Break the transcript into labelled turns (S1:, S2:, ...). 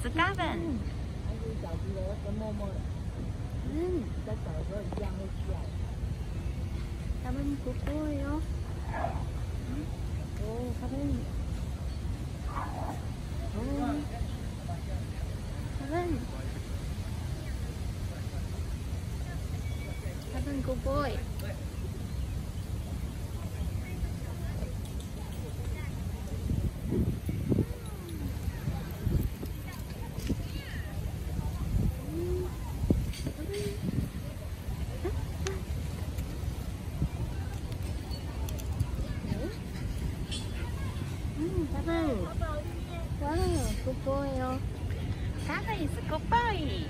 S1: It's a Gavin.
S2: 응. 가면 고고예요. 오, 가면. 오. 가면. 가면 고고이. うん。わあすごいよ。
S1: かわいいい。